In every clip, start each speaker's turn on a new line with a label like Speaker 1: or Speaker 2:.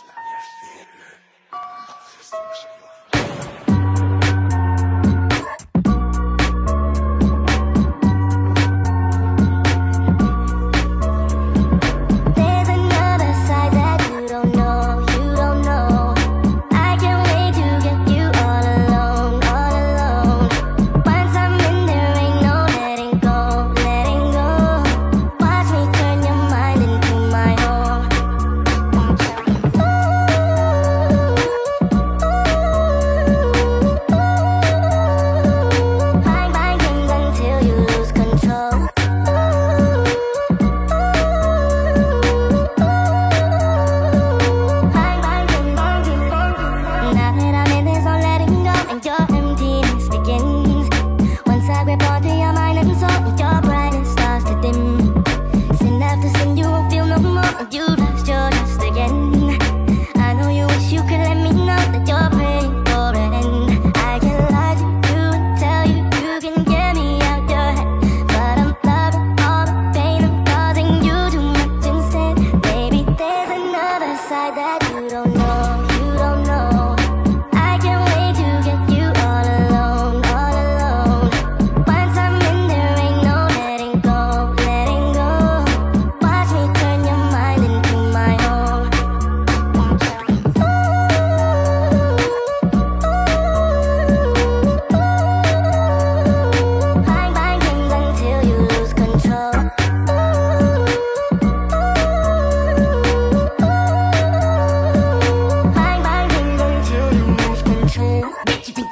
Speaker 1: Yes, yes, yes.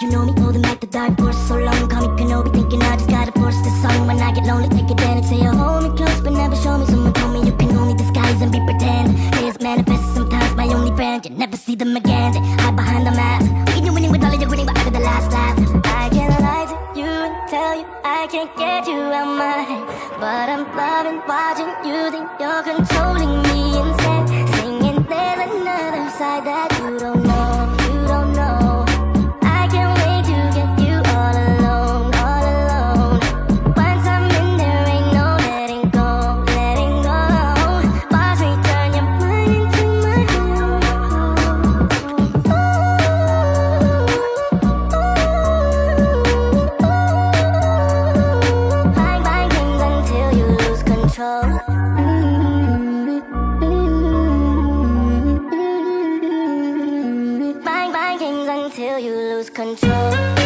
Speaker 1: You know me, holding back the dark force so long Call me Kenobi, thinking I just gotta force this song When I get lonely, take advantage, say you hold me close But never show me. Someone told me you can only disguise and be pretend Fears manifest sometimes, my only friend. You never see them again, they hide behind the mask. We you winning with all of your winning, but after the last laugh. I can lie to you and tell you I can't get you out my head. But I'm loving watching you think you're controlling me. control.